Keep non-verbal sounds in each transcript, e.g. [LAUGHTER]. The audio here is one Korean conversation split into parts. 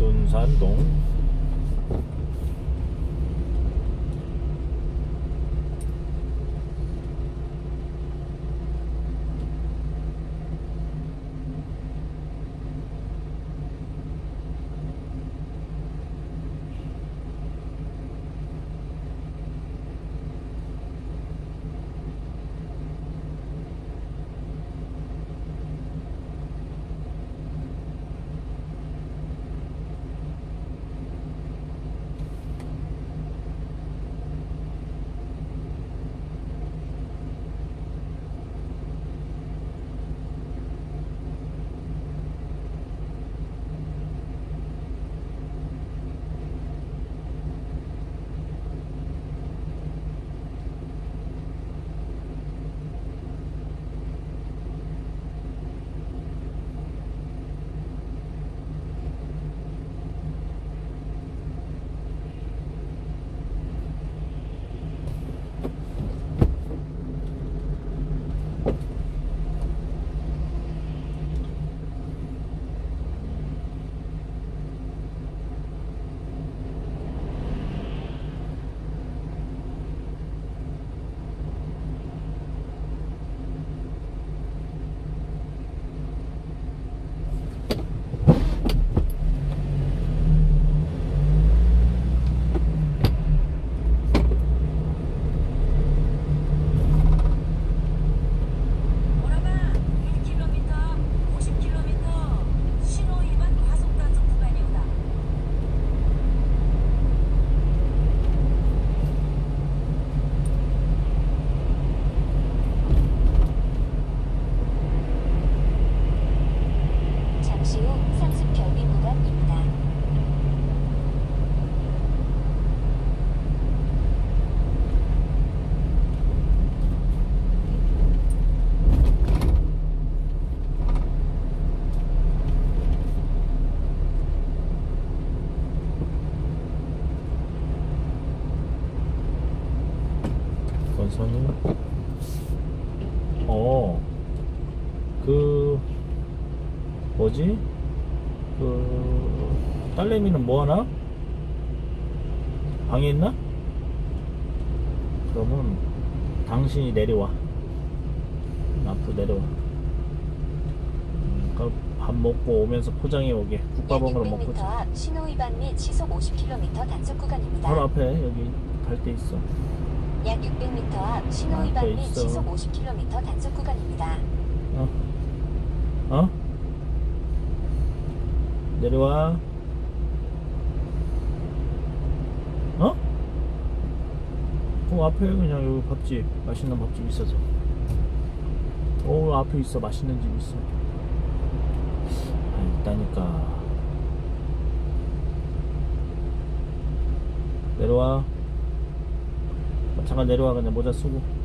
顿山洞。 뭐지? 그 딸내미는 뭐 하나? 방에 있나? 그러면 당신이 내려와. 앞으로 내려와. 음, 그럼 밥 먹고 오면서 포장해 오게. 약 국밥먹으러 먹고 600m 앞 신호 위반 및 시속 50km 단속 구간입니다. 바로 앞에 여기 갈데 있어. 약 600m 앞 신호 위반 및. 시속 50km 단속 구간입니다. 어? 어? 내려와. 어? 어, 앞에 그냥 여기 밥집, 맛있는 밥집 있어서. 어, 앞에 있어. 맛있는 집 있어. 아, 있다니까. 내려와. 어, 잠깐 내려와. 그냥 모자 쓰고. 음.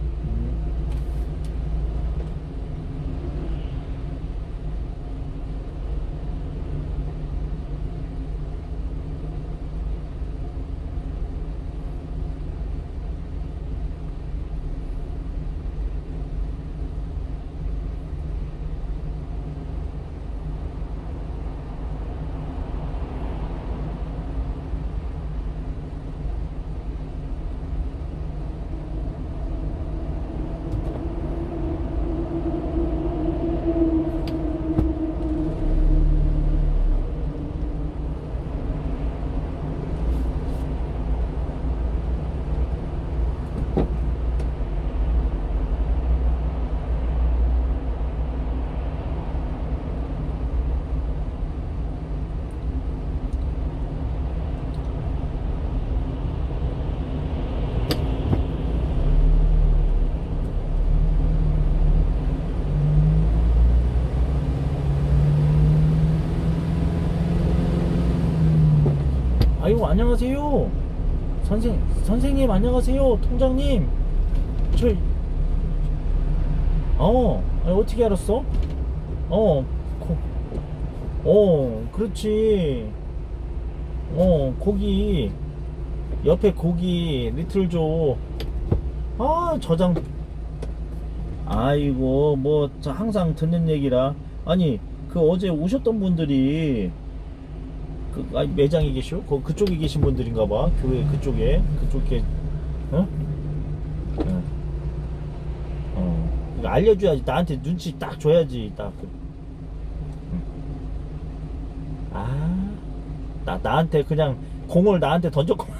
아이고 안녕하세요. 선생 선생님 안녕하세요 통장님. 저희 어 아니, 어떻게 알았어? 어 고, 어 그렇지. 어 고기 옆에 고기 리틀 줘 아 저장. 아이고 뭐저 항상 듣는 얘기라. 아니 그 어제 오셨던 분들이 그 아니, 매장에 계시오? 그 그쪽에 계신 분들인가 봐. 교회 그쪽에 그쪽에 어? 어. 어. 알려줘야지. 나한테 눈치 딱 줘야지. 딱. 아, 나 나한테 그냥 공을 나한테 던졌고. [LAUGHS]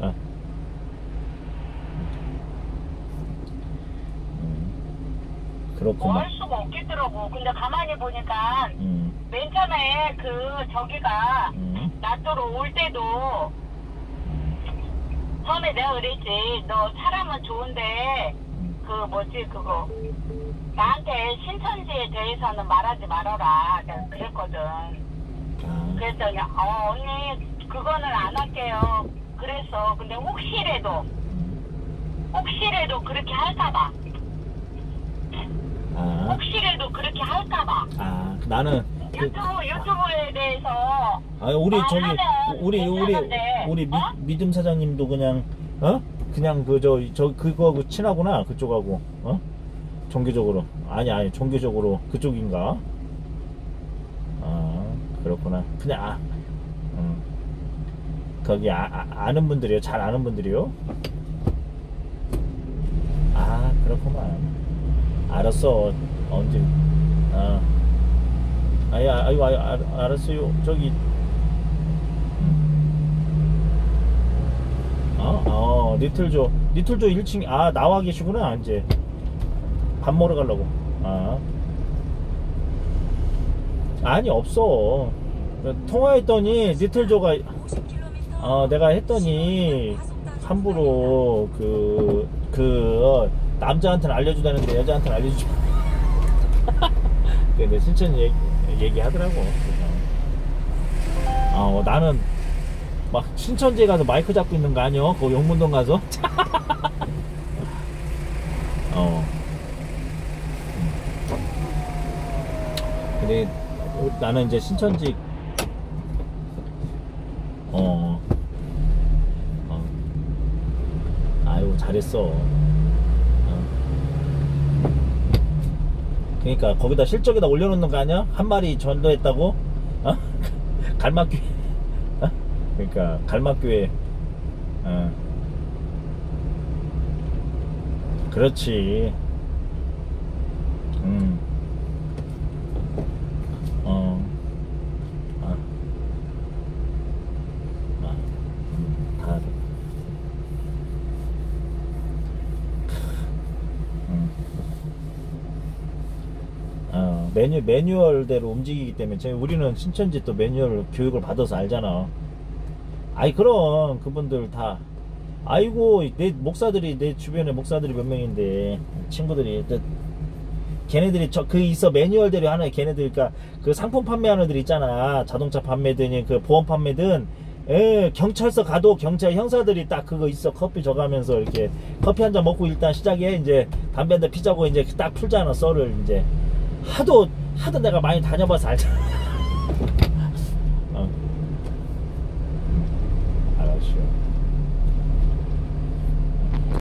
어. 음. 뭐 그렇구만. 할 수가 없겠더라고. 근데 가만히 보니까 음, 맨 처음에 그 저기가 음, 낫도로 올 때도 처음에 내가 그랬지. 너 사람은 좋은데 음. 그 뭐지 그거 나한테 신천지에 대해서는 말하지 말아라. 내가 그랬거든. 아, 그랬더니 어 언니 그거는 안 할게요. 그랬어. 근데 혹시라도 음. 혹시라도 그렇게 할까봐. 아, 혹시라도 그렇게 할까봐. 아, 그 나는 그, 유튜브 유튜브에 대해서 아 우리 아, 저기 하면 우리 우리 괜찮은데, 우리 미, 어? 믿음 사장님도 그냥 어? 그냥 그 저 저 그거하고 친하구나 그쪽하고. 어? 종교적으로. 아니 아니 종교적으로 그쪽인가? 아 그렇구나. 그냥 아 음. 거기 아, 아, 아는 분들이요? 잘 아는 분들이요? 아 그렇구만. 알았어 언제 아 아이 아이 알, 알았어요 저기 어, 어, 리틀조, 리틀조 1층, 아, 나와 계시구나, 이제. 밥 먹으러 가려고. 아. 아니, 없어. 통화했더니, 리틀조가, 50km 어, 내가 했더니, 함부로, 그, 그, 남자한테는 알려주다는데 여자한테는 알려주지 마. 근데 신천 얘기, 얘기 하더라고. 어, 나는, 막, 신천지에 가서 마이크 잡고 있는 거 아니야? 그 용문동 가서? [LAUGHS] 어. 근데, 나는 이제 신천지, 어, 어. 아유, 잘했어. 어. 그러니까 거기다 실적에다 올려놓는 거 아니야? 한 마리 전도했다고? 어? [LAUGHS] 갈막교회. 어? 그러니까 갈막교회. 어. 그렇지. 음. 어. 아. 아. 음, 다. 음. 어, 매뉴, 매뉴얼대로 움직이기 때문에 저희 우리는 신천지 또 매뉴얼 교육을 받아서 알잖아. 아이 그럼 그분들 다 아이고 내 목사들이 내 주변에 목사들이 몇 명인데 친구들이. 또 걔네들이 저 그 있어 매뉴얼대로 하는 걔네들 그러니까 그 상품 판매하는 애들 있잖아. 자동차 판매든 그 보험 판매든. 예, 경찰서 가도 경찰 형사들이 딱 그거 있어. 커피 줘가면서 이렇게 커피 한 잔 먹고 일단 시작해. 이제 담배 한 대 피자고 이제 딱 풀잖아 썰을 이제 하도 하도 내가 많이 다녀봐서 알잖아